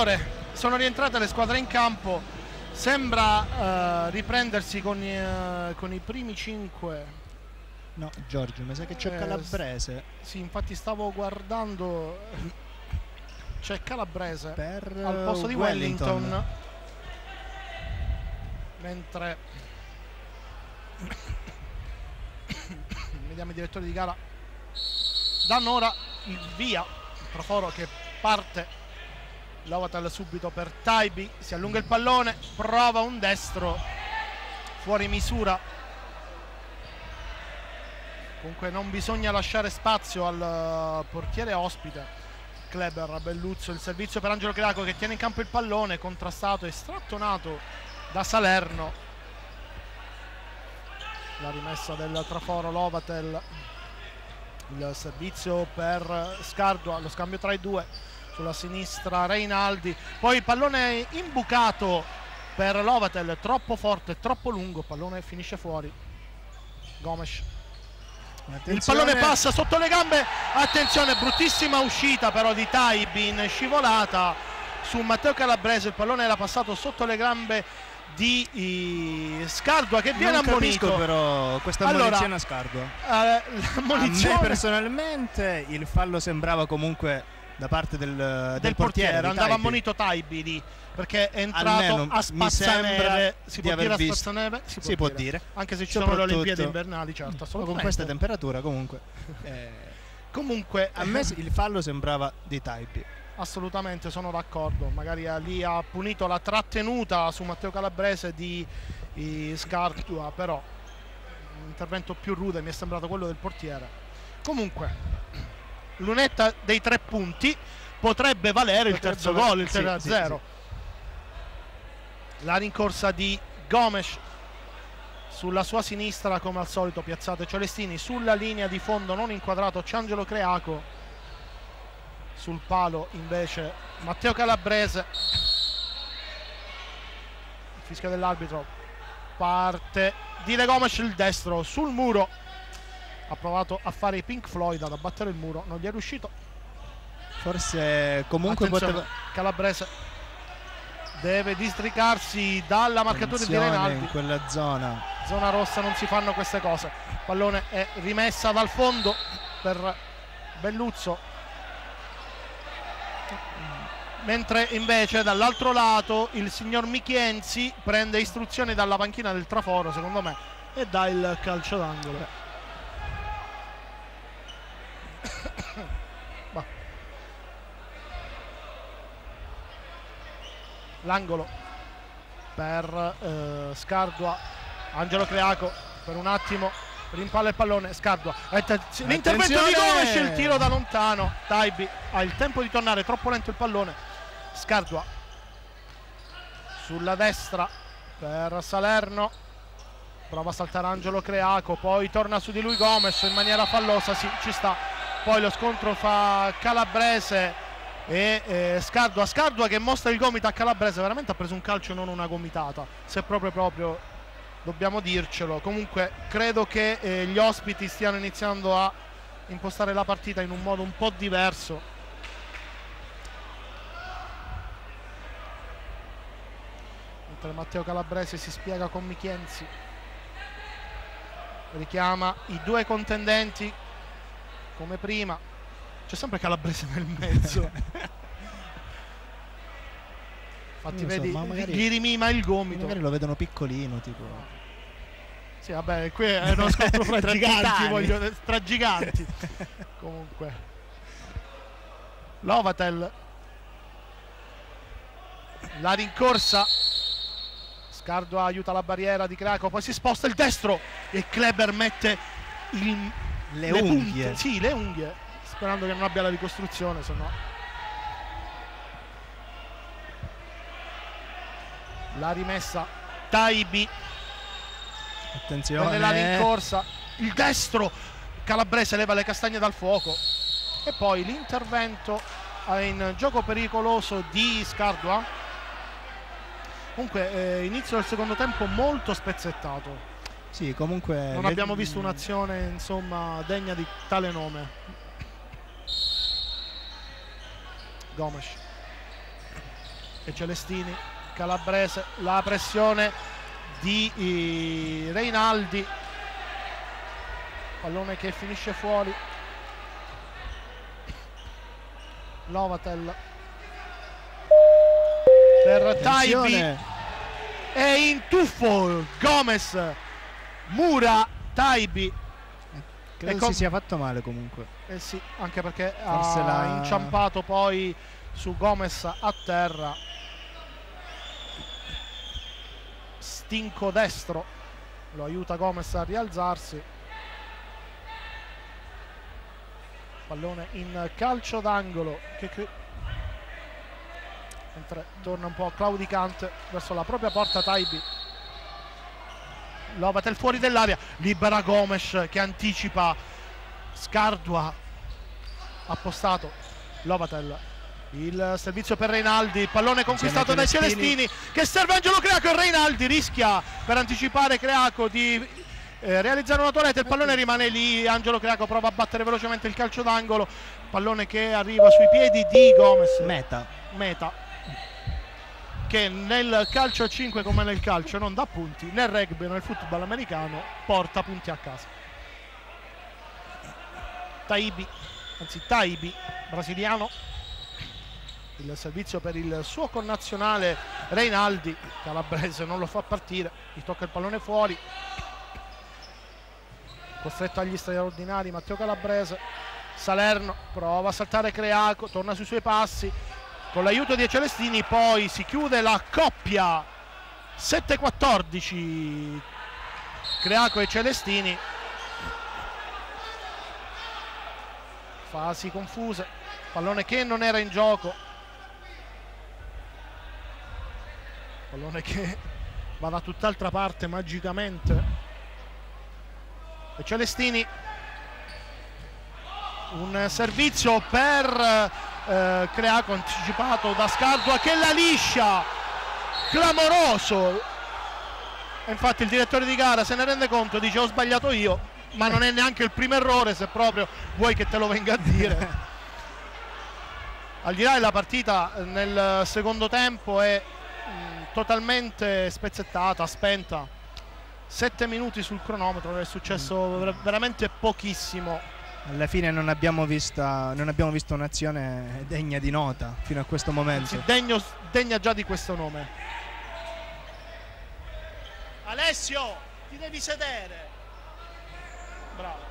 Salvatore, sono rientrate le squadre in campo, sembra uh, riprendersi con, uh, con, i primi cinque. No, Giorgio, mi sa che c'è eh, Calabrese. Sì, infatti stavo guardando. C'è Calabrese per al posto di Wellington. Wellington. Mentre vediamo i direttori di gara danno ora il via Traforo che parte Lovatal subito per Taibi si allunga il pallone prova un destro fuori misura. Comunque non bisogna lasciare spazio al portiere ospite Kleber, Belluzzo, il servizio per Angelo Creaco che tiene in campo il pallone contrastato e strattonato da Salerno. La rimessa del traforo Lovatel il servizio per Scardo allo scambio tra i due sulla sinistra Reinaldi poi il pallone imbucato per Lovatel troppo forte, troppo lungo pallone finisce fuori. Gomes. Attenzione. il pallone passa sotto le gambe attenzione bruttissima uscita però di Taibi in scivolata su Matteo Calabrese il pallone era passato sotto le gambe di Scardua che viene non ammonito. però questa ammonizione allora, a Scardua. eh, a me personalmente il fallo sembrava comunque da parte del, del, del portiere, portiere andava ammonito Taibi lì perché è entrato Almeno a spazzaneve si può dire a spazzaneve si, si può, dire. dire. anche se ci sono le olimpiadi invernali certo con questa temperatura comunque. Eh, comunque a me il fallo sembrava di Taibi assolutamente sono d'accordo. Magari lì ha punito la trattenuta su Matteo Calabrese di, di Scartua però un intervento più rude mi è sembrato quello del portiere. Comunque lunetta dei tre punti potrebbe valere potrebbe il terzo gol il 3-0 sì, sì, sì. la rincorsa di Gomes sulla sua sinistra come al solito piazzate Ciolestini sulla linea di fondo non inquadrato Ciangelo Creaco. Sul palo invece Matteo Calabrese. Fischia dell'arbitro parte. Di Le Gomes il destro sul muro ha provato a fare i Pink Floyd ad abbattere il muro non gli è riuscito. Forse comunque poteva... Calabrese deve districarsi dalla marcatura di Renaldi in quella zona. Zona rossa non si fanno queste cose. Pallone è rimessa dal fondo per Belluzzo. Mentre invece dall'altro lato il signor Michienzi prende istruzioni dalla panchina del Traforo secondo me e dà il calcio d'angolo l'angolo per eh, Scardua. Angelo Creaco per un attimo rimpalla il pallone Scardua. L'intervento di Gomes il tiro da lontano. Taibi ha il tempo di tornare troppo lento il pallone. Scardua sulla destra per Salerno. Prova a saltare Angelo Creaco poi torna su di lui Gomes in maniera fallosa sì, ci sta poi lo scontro fa Calabrese e eh, Scardua. Scardua che mostra il gomito a Calabrese veramente ha preso un calcio non una gomitata se proprio proprio dobbiamo dircelo. Comunque credo che eh, gli ospiti stiano iniziando a impostare la partita in un modo un po' diverso. Mentre Matteo Calabrese si spiega con Michienzi. Richiama i due contendenti come prima. C'è sempre Calabrese nel mezzo. Infatti so, vedi magari, gli rimima il gomito. magari lo vedono piccolino tipo. Sì vabbè qui è uno scontro fra giganti voglio, tra giganti. Comunque. Lovatel. La rincorsa. Scardo aiuta la barriera di Craco, poi si sposta il destro e Kleber mette il, le, le, unghie. Punte, sì, le unghie, sperando che non abbia la ricostruzione, se no. La rimessa Taibi. Attenzione. La rincorsa, il destro, Calabrese leva le castagne dal fuoco. E poi l'intervento in gioco pericoloso di Scardua Comunque eh, inizio del secondo tempo molto spezzettato. Sì, comunque non abbiamo visto un'azione insomma degna di tale nome. Gomes. e Celestini, Calabrese, la pressione di eh, Reinaldi, pallone che finisce fuori, Lovatel. Per Taibi. E in tuffo Gomez, Mura, Taibi Credo Ecco- si sia fatto male comunque. Eh sì, anche perché Forse ha inciampato poi su Gomez a terra. Stinco destro lo aiuta Gomez a rialzarsi. Pallone in calcio d'angolo che mentre torna un po' claudicante verso la propria porta Taibi. Lovatel fuori dell'area, libera Gomes che anticipa. Scardua appostato. Lovatel il servizio per Reinaldi. Pallone conquistato dai Celestini. Che serve Angelo Creaco e Reinaldi rischia per anticipare Creaco di eh, realizzare una torretta. Il pallone rimane lì. Angelo Creaco prova a battere velocemente il calcio d'angolo. Pallone che arriva sui piedi di Gomez Meta. meta che nel calcio a 5 come nel calcio non dà punti nel rugby nel football americano porta punti a casa. Taibi anzi Taibi brasiliano il servizio per il suo connazionale Reinaldi Calabrese non lo fa partire gli tocca il pallone fuori. Costretto agli straordinari Matteo Calabrese. Salerno prova a saltare Creaco torna sui suoi passi con l'aiuto di Celestini poi si chiude la coppia. 7-14 Creaco e Celestini. Fasi confuse. Pallone che non era in gioco. Pallone che va da tutt'altra parte magicamente. E Celestini. Un servizio per eh, Creaco anticipato da Scardua che la liscia clamoroso. E infatti il direttore di gara se ne rende conto dice ho sbagliato io ma non è neanche il primo errore se proprio vuoi che te lo venga a dire. Al di là della partita nel secondo tempo è mh, totalmente spezzettata spenta. Sette minuti sul cronometro è successo ver- veramente pochissimo Alla fine non abbiamo, vista, non abbiamo visto un'azione degna di nota fino a questo momento. Degno- degna già di questo nome. Alessio, ti devi sedere. Bravo.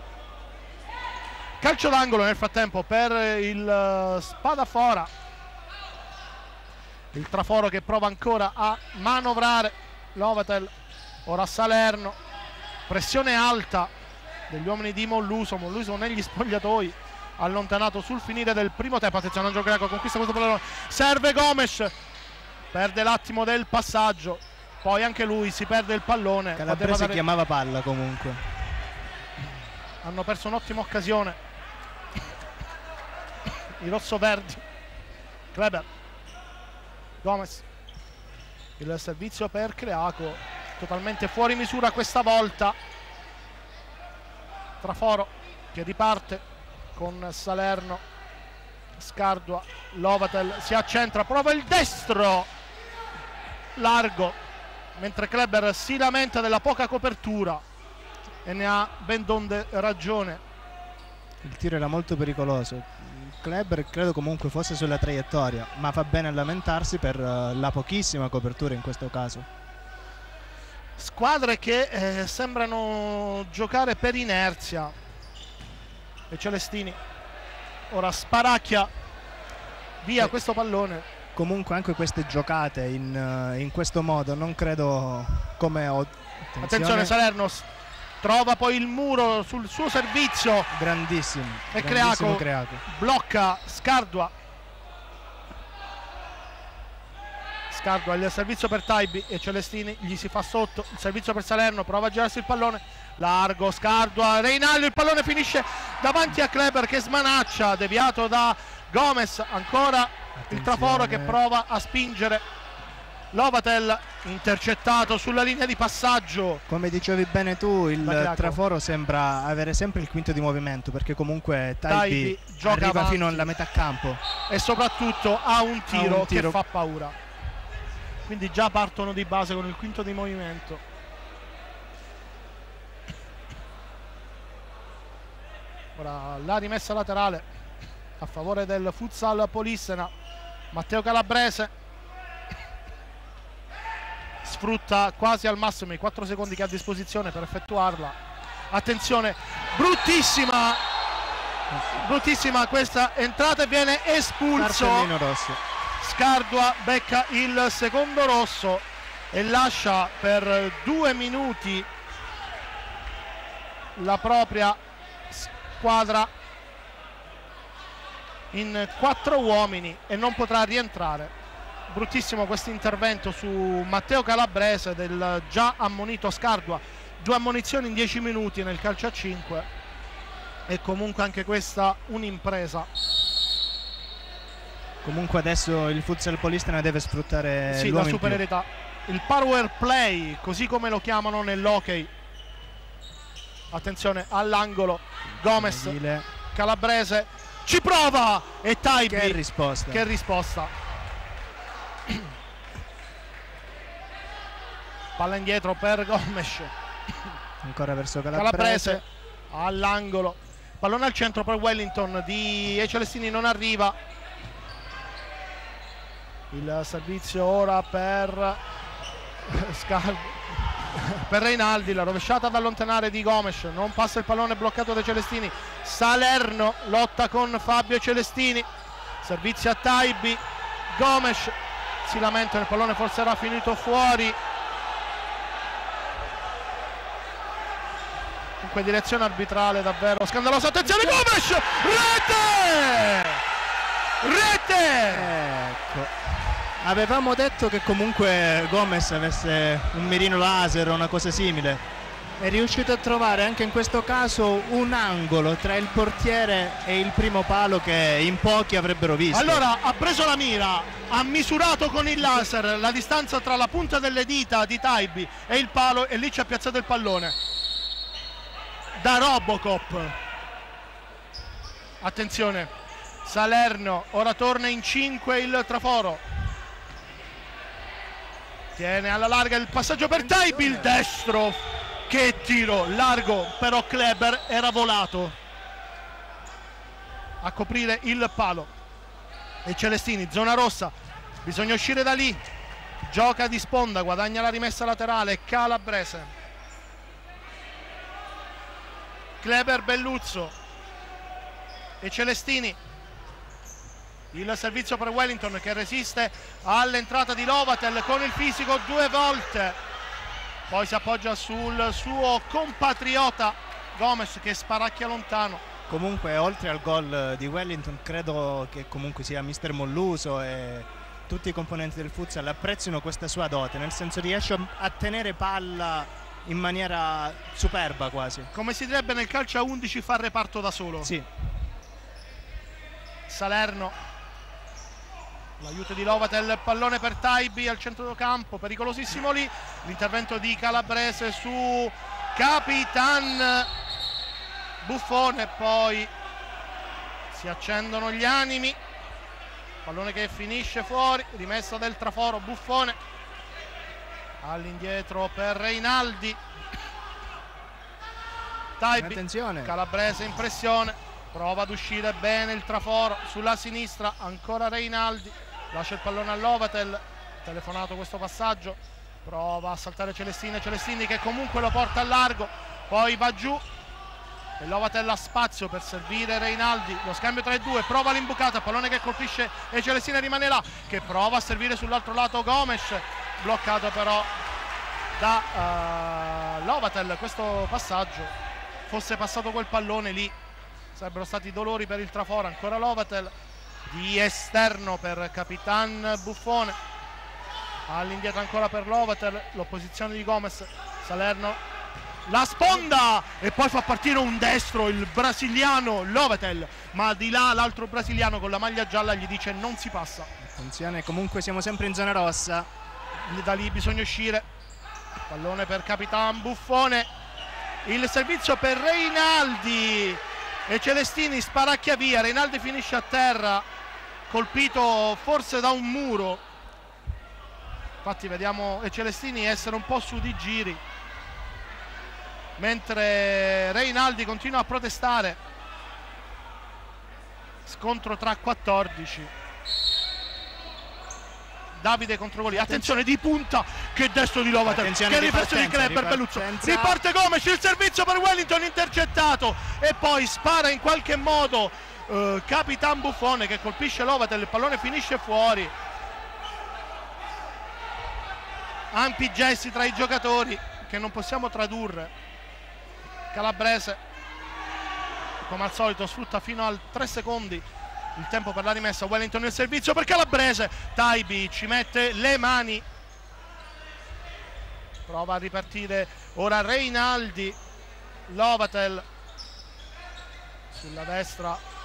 Calcio d'angolo nel frattempo per il eh, Spadafora. Il traforo che prova ancora a manovrare Lovatel. Ora Salerno. Pressione alta degli uomini di Molluso. Molluso negli spogliatoi. Allontanato sul finire del primo tempo. Attenzione, Angelo Greco conquista questo pallone. Serve Gomes. Perde l'attimo del passaggio. Poi anche lui si perde il pallone. Calabrese dare- chiamava palla comunque. hanno perso un'ottima occasione i rossoverdi Kleber Gomez il servizio per Creaco totalmente fuori misura questa volta Traforo che riparte con Salerno Scardua Lovatel si accentra prova il destro largo mentre Kleber si lamenta della poca copertura e ne ha ben donde ragione. Il tiro era molto pericoloso. Kleber credo comunque fosse sulla traiettoria, ma fa bene a lamentarsi per eh, la pochissima copertura in questo caso. Squadre che eh, sembrano giocare per inerzia. E Celestini ora sparacchia via Eh. questo pallone. Comunque anche queste giocate in, eh, in questo modo non credo come ho... Attenzione Salerno s- trova poi il muro sul suo servizio, grandissimo. E grandissimo Creaco. Creaco. blocca Scardua. Scardua il servizio per Taibi e Celestini gli si fa sotto. Il servizio per Salerno prova a girarsi il pallone. Largo Scardua, Reinaldo il pallone finisce davanti a Kleber che smanaccia, deviato da Gomez. Ancora il Attenzione. traforo che prova a spingere. Lovatel intercettato sulla linea di passaggio. Come dicevi bene tu, il traforo sembra avere sempre il quinto di movimento perché comunque Taibi Taibi gioca fino alla metà campo. e soprattutto ha un tiro, un tiro. che fa paura. Quindi già partono di base con il quinto di movimento. Ora la rimessa laterale a favore del futsal Polissena. Matteo Calabrese sfrutta quasi al massimo i 4 secondi che ha a disposizione per effettuarla. Attenzione bruttissima bruttissima questa entrata e viene espulso. Rosso. Scardua becca il secondo rosso e lascia per due minuti la propria squadra in quattro uomini e non potrà rientrare. Bruttissimo questo intervento su Matteo Calabrese del già ammonito Scardua. Due ammonizioni in 10 minuti nel calcio a 5 e comunque anche questa un'impresa Comunque adesso il futsal polistena deve sfruttare sì, la superiorità il power play così come lo chiamano nell'hockey. Attenzione all'angolo Gomez Gile. Calabrese ci prova e Taibi Che risposta. che risposta. Palla indietro per Gomes Ancora verso Calabrese. Calabrese all'angolo. Pallone al centro per Wellington di E Celestini non arriva il servizio ora per Scal- per Reinaldi la rovesciata ad allontanare di Gomes non passa il pallone bloccato dai Celestini Salerno lotta con Fabio Celestini servizio a Taibi Gomes si lamenta il pallone forse era finito fuori Comunque direzione arbitrale davvero scandalosa. Attenzione Gomes! Rete! Rete! Ecco. Avevamo detto che comunque Gomez avesse un mirino laser o una cosa simile. È riuscito a trovare anche in questo caso un angolo tra il portiere e il primo palo che in pochi avrebbero visto. Allora ha preso la mira, ha misurato con il laser la distanza tra la punta delle dita di Taibi e il palo e lì ci ha piazzato il pallone. Da Robocop. Attenzione. Salerno, ora torna in 5 il traforo. Tiene alla larga il passaggio per Taibi, il destro. Che tiro largo, però Kleber era volato a coprire il palo. E Celestini, zona rossa, bisogna uscire da lì. Gioca di sponda, guadagna la rimessa laterale, Calabrese. Kleber Belluzzo e Celestini il servizio per Wellington che resiste all'entrata di Lovatel con il fisico due volte. Poi si appoggia sul suo compatriota Gomez che sparacchia lontano. Comunque oltre al gol di Wellington credo che comunque sia mister Molluso e tutti i componenti del futsal apprezzino questa sua dote, nel senso riesce a- tenere palla in maniera superba quasi. come si direbbe nel calcio a 11 fa reparto da solo. Sì, Salerno l'aiuto di Lovatel pallone per Taibi al centro campo pericolosissimo lì. L'intervento di Calabrese su Capitan Buffone poi si accendono gli animi. Pallone che finisce fuori rimessa del traforo Buffone. All'indietro per Reinaldi. Taibi attenzione. Calabrese in pressione, prova ad uscire bene il traforo sulla sinistra, ancora Reinaldi, lascia il pallone all'Ovatel, telefonato questo passaggio, prova a saltare Celestini, Celestini che comunque lo porta a largo, poi va giù. E l'Ovatel ha spazio per servire Reinaldi, lo scambio tra i due, prova l'imbucata, pallone che colpisce e Celestini rimane là, che prova a servire sull'altro lato Gomes, bloccato però da eh, Lovatel. Questo passaggio fosse passato quel pallone lì sarebbero stati dolori per il traforo ancora Lovatel di esterno per Capitan Buffone all'indietro ancora per Lovatel l'opposizione di Gomez Salerno la sponda e poi fa partire un destro il brasiliano Lovatel ma di là l'altro brasiliano con la maglia gialla gli dice non si passa. Attenzione, comunque siamo sempre in zona rossa. da lì bisogna uscire. Pallone per Capitan Buffone. Il servizio per Reinaldi. E Celestini sparacchia via. Reinaldi finisce a terra colpito forse da un muro. Infatti vediamo Celestini essere un po' su di giri mentre Reinaldi continua a protestare. Scontro tra 14 Davide contro Goli. Attenzione. Di punta. Che destro di Lovater che riflessione di Kleber Belluzzo ripartenza. riparte Gomes il servizio per Wellington intercettato. E poi spara in qualche modo eh, Capitan Buffone che colpisce Lovatel il pallone finisce fuori. Ampi gesti tra i giocatori che non possiamo tradurre. Calabrese come al solito sfrutta fino al 3 secondi il tempo per la rimessa. Wellington nel servizio per Calabrese. Taibi ci mette le mani. Prova a ripartire ora Reinaldi. Lovatel sulla destra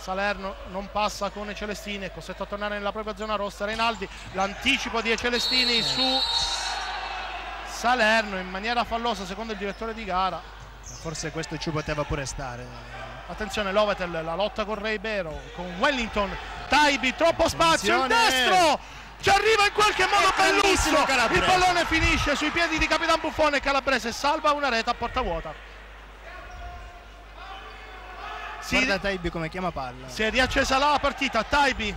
Salerno non passa con Celestini è costretto a tornare nella propria zona rossa Reinaldi l'anticipo di Celestini su Salerno in maniera fallosa secondo il direttore di gara Forse questo ci poteva pure stare. Attenzione Lovetel, la lotta con Reibero, con Wellington, Taibi, troppo spazio, il Attenzione! destro! Ci arriva in qualche modo Belluzzo, il pallone finisce sui piedi di Capitan Buffone e Calabrese salva una rete a porta vuota. Si, Guarda Taibi come chiama palla. si è riaccesa la partita, Taibi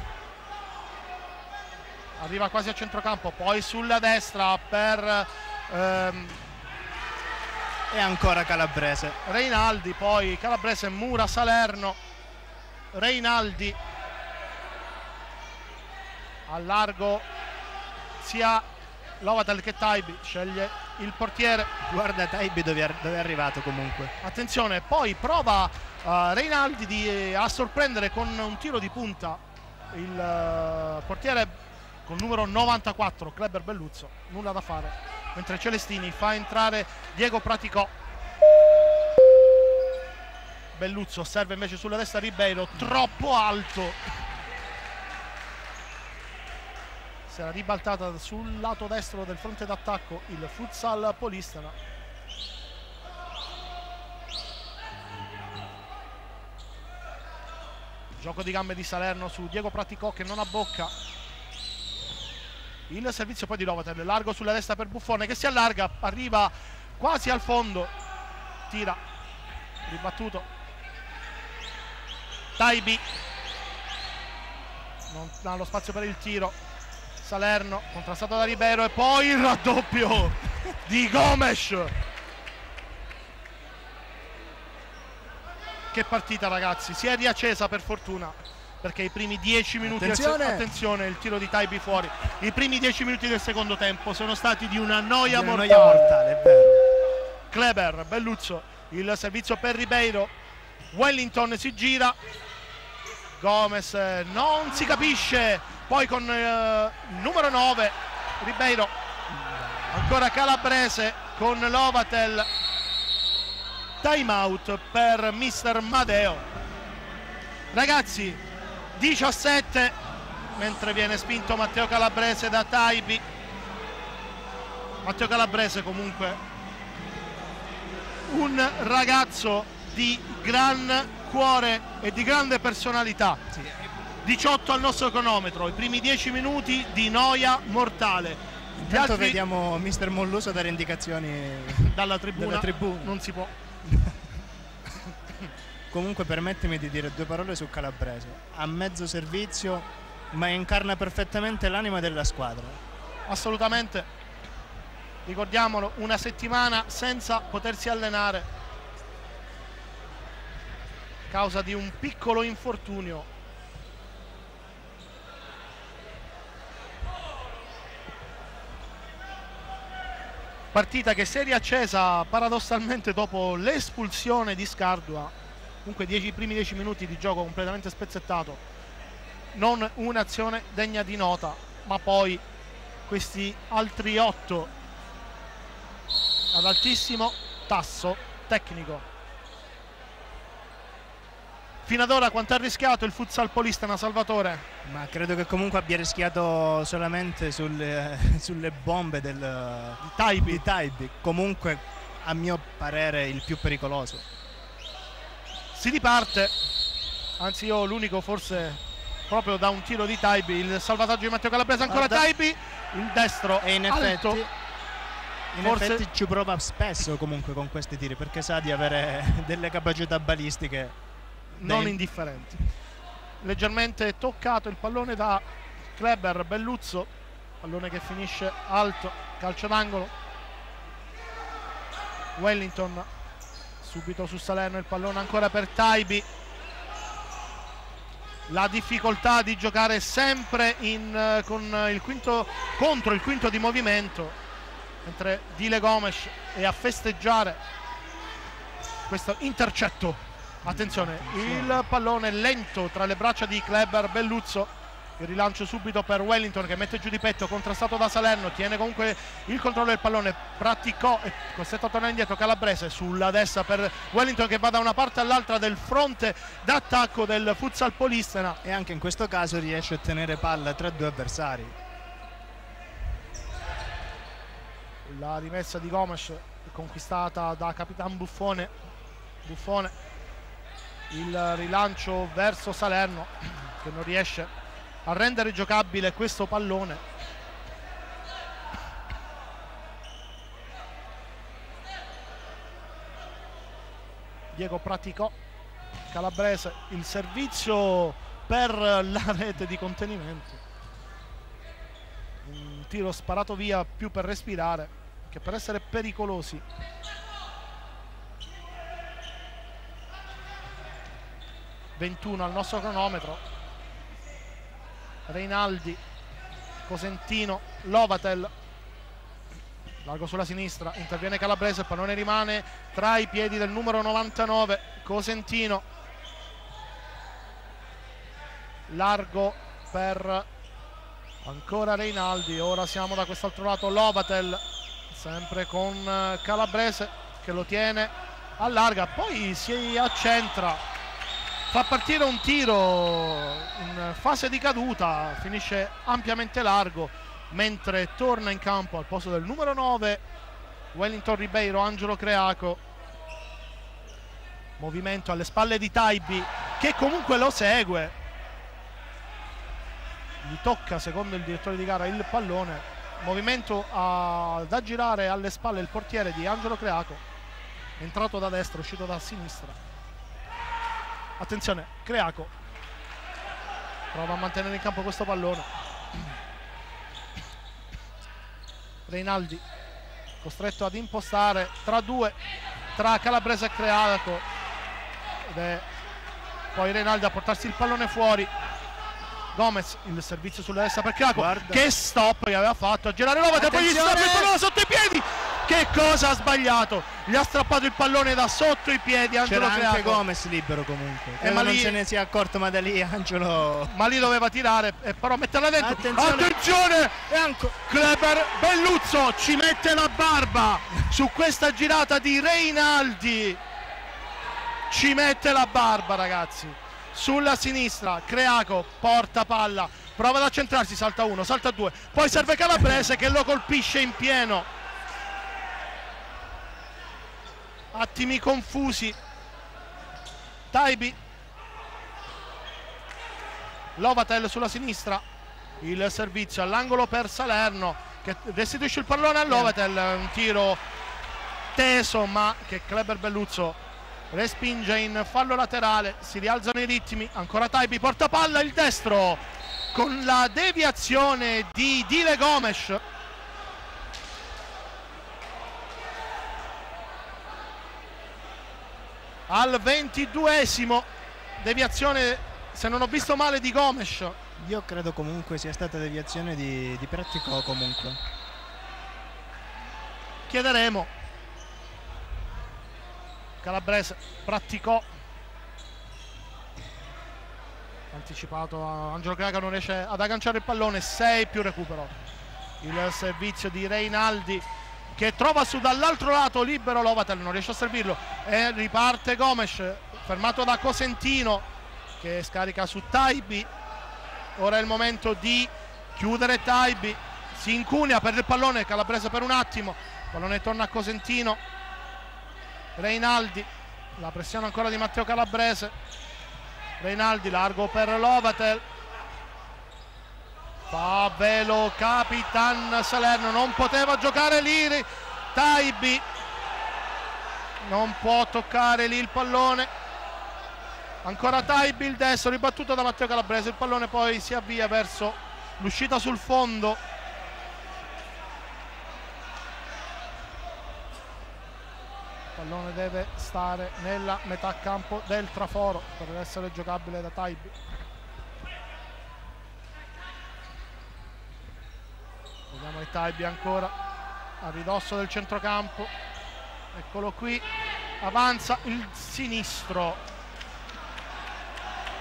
arriva quasi a centrocampo, poi sulla destra per ehm, E ancora Calabrese. Reinaldi, poi Calabrese, Mura, Salerno, Reinaldi a largo sia Lovatel che Taibi, sceglie il portiere, Guarda Taibi dove è, dove è arrivato comunque. attenzione, poi prova eh, Reinaldi di, a sorprendere con un tiro di punta il eh, portiere con numero 94, Kleber Belluzzo, nulla da fare, mentre Celestini fa entrare Diego Praticò. Belluzzo serve invece sulla destra Ribeiro, troppo alto. Si era ribaltata sul lato destro del fronte d'attacco il futsal Polistana. Gioco di gambe di Salerno su Diego Praticò che non abbocca. Il servizio poi di Lovatel, largo sulla destra per Buffone che si allarga, arriva quasi al fondo, tira, ribattuto. Taibi, non ha lo spazio per il tiro. Salerno, contrastato da Ribeiro e poi il raddoppio di Gomes. Che partita ragazzi, si è riaccesa per fortuna perché i primi 10 minuti del se- Attenzione! attenzione il tiro di Taibi fuori. I primi 10 minuti del secondo tempo sono stati di una noia Una mortale. noia mortale, è vero. Kleber, Belluzzo, il servizio per Ribeiro, Wellington si gira, Gomez eh, non si capisce, poi con eh, numero 9 Ribeiro, ancora Calabrese con Lovatel, time out per Mister Madeo. Ragazzi, 17 mentre viene spinto Matteo Calabrese da Taibi. Matteo Calabrese comunque un ragazzo di gran cuore e di grande personalità. 18 al nostro cronometro, i primi 10 minuti di noia mortale. Intanto altri vediamo Mister Molluso dare indicazioni. dalla tribuna, dalla tribuna. non si può. Comunque permettimi di dire due parole su Calabrese. A mezzo servizio, ma incarna perfettamente l'anima della squadra. Assolutamente. Ricordiamolo, una settimana senza potersi allenare a causa di un piccolo infortunio. Partita che si è riaccesa paradossalmente dopo l'espulsione di Scardua. Comunque i primi 10 minuti di gioco completamente spezzettato. Non un'azione degna di nota, ma poi questi altri 8 ad altissimo tasso tecnico. Fino ad ora quanto ha rischiato il futsal Polistana Salvatore? Ma credo che comunque abbia rischiato solamente sulle, sulle bombe del, Di Taibi. di Taibi. Comunque, a mio parere, il più pericoloso. Si riparte, anzi io l'unico forse proprio da un tiro di Taibi il salvataggio di Matteo Calabrese ancora Guarda. Taibi il destro E in alto. effetti, in Forse- effetti ci prova spesso comunque con questi tiri perché sa di avere delle capacità balistiche non indifferenti. Leggermente toccato il pallone da Kleber Belluzzo. Pallone che finisce alto calcio d'angolo. Wellington subito su Salerno il pallone ancora per Taibi. La difficoltà di giocare sempre in, eh, con il quinto contro il quinto di movimento mentre Dile Gomes è a festeggiare questo intercetto attenzione il pallone lento tra le braccia di Kleber Belluzzo. Il rilancio subito per Wellington che mette giù di petto contrastato da Salerno tiene comunque il controllo del pallone praticò e costretto a tornare indietro Calabrese sulla destra per Wellington che va da una parte all'altra del fronte d'attacco del futsal Polistena e anche in questo caso riesce a tenere palla tra due avversari. la rimessa di Gomes conquistata da Capitan Buffone. Buffone il rilancio verso Salerno che non riesce a rendere giocabile questo pallone. Diego praticò Calabrese il servizio per la rete di contenimento un tiro sparato via più per respirare che per essere pericolosi ...21 al nostro cronometro... ...Reinaldi... ...Cosentino... ...Lovatel... ...largo sulla sinistra... ...interviene Calabrese... ...il pallone rimane tra i piedi del numero 99... ...Cosentino... ...largo per ancora Reinaldi ora siamo da quest'altro lato Lovatel sempre con eh, Calabrese che lo tiene allarga poi si accentra fa partire un tiro in fase di caduta finisce ampiamente largo mentre torna in campo al posto del numero 9 Wellington Ribeiro Angelo Creaco. Movimento alle spalle di Taibi che comunque lo segue. Gli tocca secondo il direttore di gara il pallone. Movimento a- da girare alle spalle il portiere di Angelo Creaco entrato da destra uscito da sinistra attenzione Creaco. Prova a mantenere in campo questo pallone. Reinaldi costretto ad impostare tra due tra Calabrese e Creaco. Ed è poi Reinaldi a portarsi il pallone fuori. Gomez il servizio sulla destra per Creaco. Guarda. che stop che aveva fatto a girare Lovatel poi gli strappa il pallone sotto i piedi che cosa ha sbagliato? Gli ha strappato il pallone da sotto i piedi Angelo C'era anche Gomez libero comunque. Eh, Eh, ma non lì- se ne sia accorto, ma da lì Angelo. ma lì doveva tirare e però metterla dentro. Attenzione. attenzione! E anche Kleber Belluzzo ci mette la barba su questa girata di Reinaldi. Ci mette la barba ragazzi. Sulla sinistra Creaco porta palla prova ad accentrarsi salta uno salta due. Poi serve Calabrese che lo colpisce in pieno attimi confusi. Taibi. Lovatel sulla sinistra. Il servizio all'angolo per Salerno che restituisce il pallone a Lovatel. Un tiro teso ma che Kleber Belluzzo respinge in fallo laterale. Si rialzano i ritmi. Ancora Taibi porta palla il destro con la deviazione di Dile Gomes al ventiduesimo deviazione se non ho visto male di Gomes. Io credo comunque sia stata deviazione di, di Praticò comunque. chiederemo. Calabrese praticò. Anticipato Angelo Craga non riesce ad agganciare il pallone 6 più recupero. Il servizio di Reinaldi che trova su dall'altro lato libero Lovatel non riesce a servirlo. E riparte Gomes fermato da Cosentino che scarica su Taibi. Ora è il momento di chiudere Taibi. Si incunia per il pallone Calabrese per un attimo. Pallone torna a Cosentino. Reinaldi la pressione ancora di Matteo Calabrese. Reinaldi largo per Lovatel fa velo Capitan Salerno non poteva giocare lì Taibi non può toccare lì il pallone. Ancora Taibi il destro ribattuto da Matteo Calabrese. Il pallone poi si avvia verso l'uscita sul fondo. Il pallone deve stare nella metà campo del traforo per essere giocabile da Taibi i Taibi ancora a ridosso del centrocampo. Eccolo qui avanza il sinistro.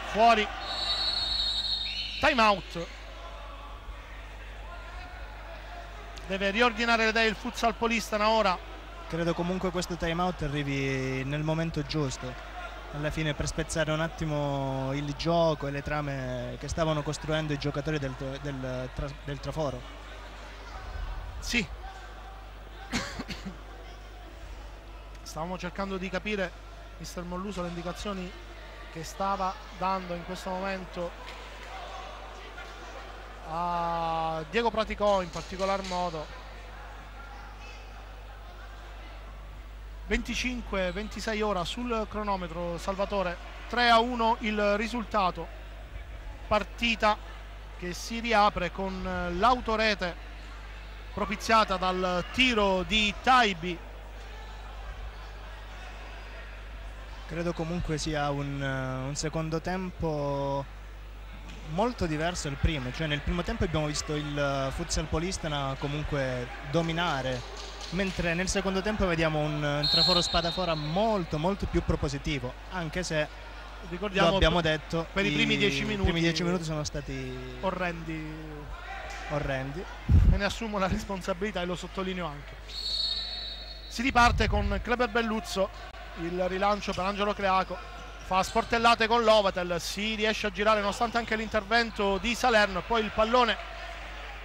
Fuori. Time out. Deve riordinare le idee il futsal Polistana ora credo comunque questo time out arrivi nel momento giusto. Alla fine per spezzare un attimo il gioco e le trame che stavano costruendo i giocatori del, del, del traforo sì. Stavamo cercando di capire mister Molluso le indicazioni che stava dando in questo momento a Diego Praticò in particolar modo. 25-26 ora sul cronometro Salvatore. 3 a 1 il risultato. Partita che si riapre con l'autorete propiziata dal tiro di Taibi credo comunque sia un, un secondo tempo molto diverso dal primo, cioè nel primo tempo abbiamo visto il futsal Polistana comunque dominare, mentre nel secondo tempo vediamo un traforo spadafora molto molto più propositivo, anche se ricordiamo lo abbiamo detto per i, i primi dieci minuti, primi dieci minuti sono stati orrendi. orrendi. Me ne assumo la responsabilità e lo sottolineo anche. Si riparte con Kleber Belluzzo il rilancio per Angelo Creaco fa sportellate con Lovatel si riesce a girare nonostante anche l'intervento di Salerno poi il pallone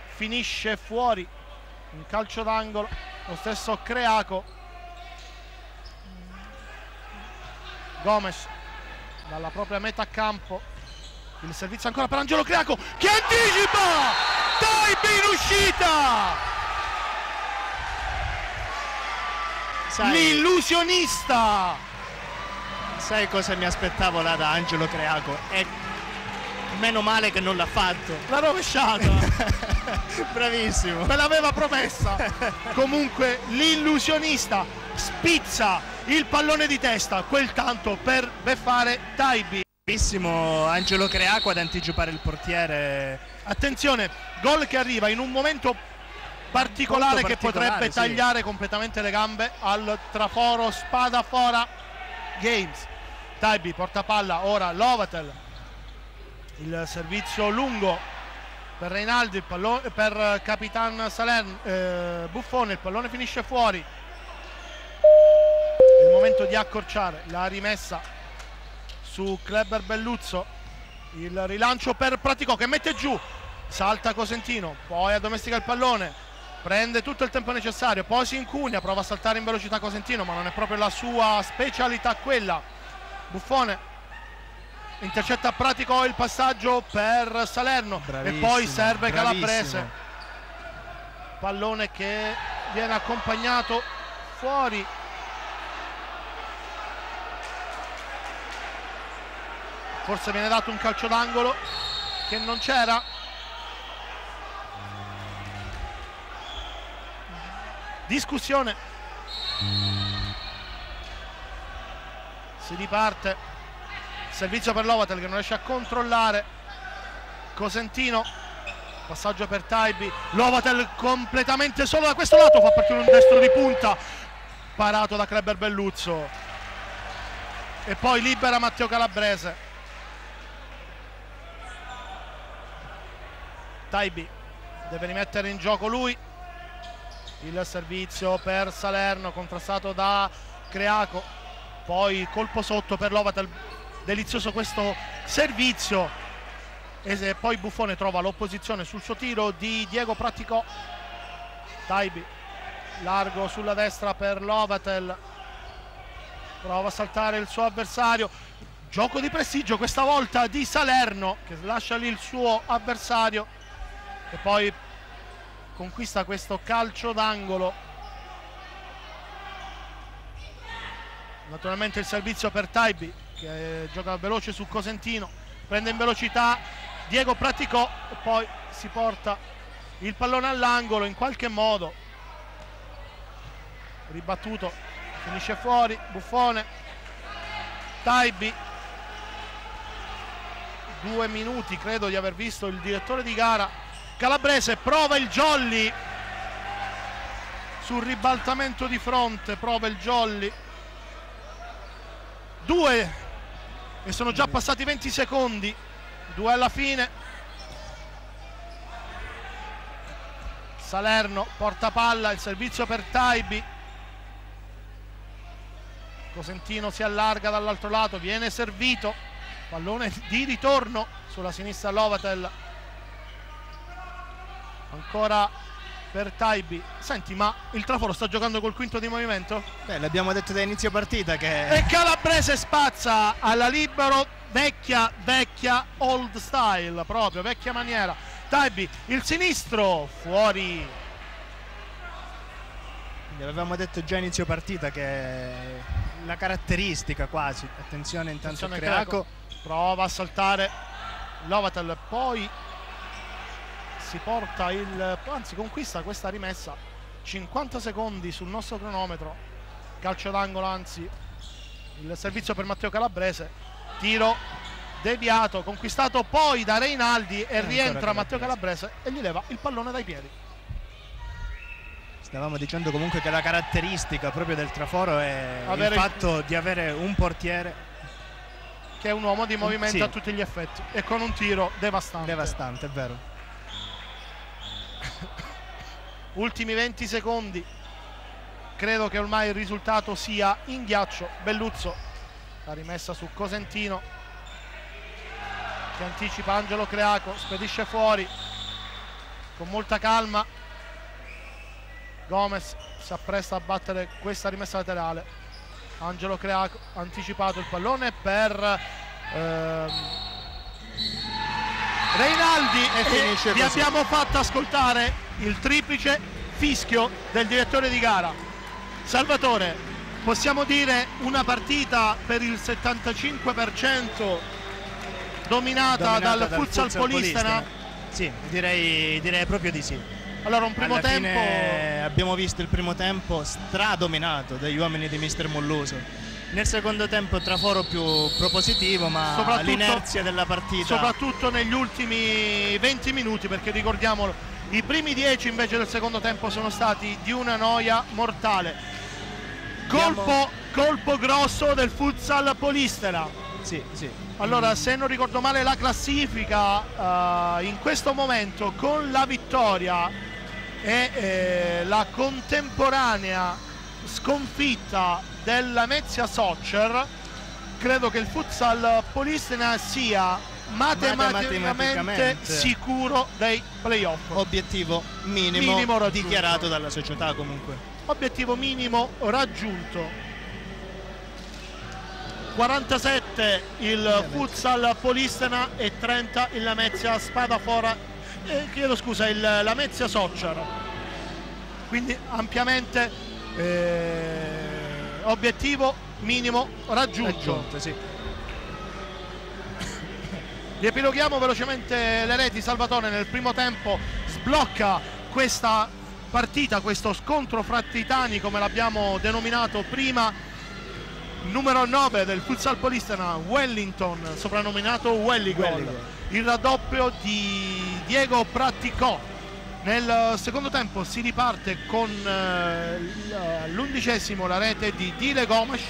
finisce fuori un calcio d'angolo lo stesso Creaco Gomez dalla propria metà campo il servizio ancora per Angelo Creaco che anticipa Taibi in uscita Sai, L'illusionista! Sai cosa mi aspettavo là da Angelo Creaco? E meno male che non l'ha fatto. La rovesciata! Bravissimo! Me l'aveva promessa! Comunque l'illusionista spizza il pallone di testa, quel tanto per beffare Taibi. Bravissimo Angelo Creaco ad anticipare il portiere. Attenzione, gol che arriva in un momento particolare, che potrebbe sì. tagliare completamente le gambe al traforo spada fora Games. Taibi porta palla ora Lovatel. Il servizio lungo per Reinaldi pallone, per Capitan Salern eh, Buffone il pallone finisce fuori. Il momento di accorciare la rimessa su Kleber Belluzzo. Il rilancio per Pratico che mette giù salta Cosentino poi addomestica il pallone prende tutto il tempo necessario, poi si incugna, prova a saltare in velocità Cosentino, ma non è proprio la sua specialità quella. Buffone intercetta pratico il passaggio per Salerno bravissimo, e poi serve bravissimo. Calabrese. Pallone che viene accompagnato fuori. Forse viene dato un calcio d'angolo che non c'era discussione. Si riparte. Servizio per Lovatel che non riesce a controllare. Cosentino. Passaggio per Taibi. Lovatel completamente solo da questo lato fa partire un destro di punta. Parato da Kleber Belluzzo. E poi libera Matteo Calabrese. Taibi deve rimettere in gioco lui il servizio per Salerno contrastato da Creaco. Poi colpo sotto per Lovatel delizioso questo servizio. E poi Buffone trova l'opposizione sul suo tiro di Diego Praticò Taibi largo sulla destra per Lovatel. Prova a saltare il suo avversario. Gioco di prestigio questa volta di Salerno che lascia lì il suo avversario. E poi conquista questo calcio d'angolo. Naturalmente il servizio per Taibi che gioca veloce su Cosentino prende in velocità Diego praticò e poi si porta il pallone all'angolo in qualche modo. Ribattuto finisce fuori Buffone Taibi. Due minuti credo di aver visto il direttore di gara Calabrese prova il Jolly. Sul ribaltamento di fronte prova il Jolly. Due e sono già passati 20 secondi. Due alla fine. Salerno porta palla il servizio per Taibi. Cosentino si allarga dall'altro lato viene servito. Pallone di ritorno sulla sinistra Lovatel ancora per Taibi. Senti ma il Traforo sta giocando col quinto di movimento? Beh, l'abbiamo detto da inizio partita che e Calabrese spazza alla libero vecchia vecchia old style proprio vecchia maniera. Taibi il sinistro fuori. Avevamo detto già inizio partita che la caratteristica quasi attenzione intanto Attenzione Creaco. Prova a saltare Lovatel poi si porta il anzi conquista questa rimessa. 50 secondi sul nostro cronometro. Calcio d'angolo anzi il servizio per Matteo Calabrese. Tiro deviato conquistato poi da Reinaldi e rientra Matteo Calabrese e gli leva il pallone dai piedi. Stavamo dicendo comunque che la caratteristica proprio del traforo è Avere- il fatto di avere un portiere. Che è un uomo di movimento Sì. a tutti gli effetti e con un tiro devastante. Devastante è vero ultimi 20 secondi. Credo che ormai il risultato sia in ghiaccio. Belluzzo la rimessa su Cosentino. Che anticipa Angelo Creaco spedisce fuori. Con molta calma Gomez si appresta a battere questa rimessa laterale. Angelo Creaco ha anticipato il pallone per ehm, Reinaldi E finisce vi così. abbiamo fatto ascoltare il triplice fischio del direttore di gara. Salvatore possiamo dire una partita per il 75% dominata, dominata dal, futsal, Polistena sì direi, direi proprio di sì. Allora un primo Alla tempo abbiamo visto il primo tempo stradominato dagli uomini di Mister Molluso nel secondo tempo traforo più propositivo ma l'inerzia della partita. soprattutto negli ultimi 20 minuti perché ricordiamolo i primi 10 invece del secondo tempo sono stati di una noia mortale. Colpo, colpo grosso del futsal Polistena sì, sì. allora se non ricordo male la classifica eh, in questo momento con la vittoria e eh, la contemporanea sconfitta della Mezia Soccer credo che il futsal Polistena sia matematicamente, Matematicamente. sicuro dei playoff. Obiettivo minimo, Minimo dichiarato dalla società comunque. Obiettivo minimo raggiunto. 47 il futsal Polistena e 30 il Lamezia Spadafora. Eh, chiedo scusa il Lamezia Soccer quindi ampiamente eh, obiettivo minimo raggiunto raggiunto sì. Riepiloghiamo velocemente le reti, Salvatore nel primo tempo sblocca questa partita, questo scontro fra titani come l'abbiamo denominato prima. Numero 9 del futsal Polistena, Wellington, soprannominato Welligol. Il raddoppio di Diego Praticò. Nel secondo tempo si riparte con eh, l'undicesimo la rete di Dile Gomes,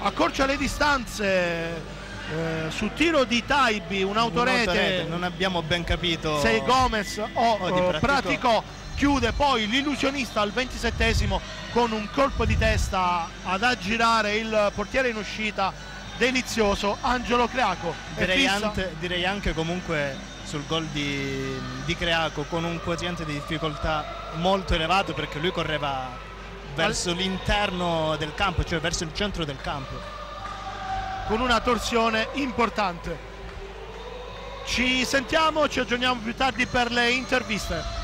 accorcia le distanze eh, su tiro di Taibi, un'autorete, Un'autorete, non abbiamo ben capito. Se Gomez o, o Praticò. Praticò chiude poi l'illusionista al 27esimo con un colpo di testa ad aggirare il portiere in uscita delizioso Angelo Creaco direi, ante- direi anche comunque sul gol di, di Creaco con un quoziente di difficoltà molto elevato perché lui correva verso l'interno del campo cioè verso il centro del campo con una torsione importante Ci sentiamo, ci aggiorniamo più tardi per le interviste.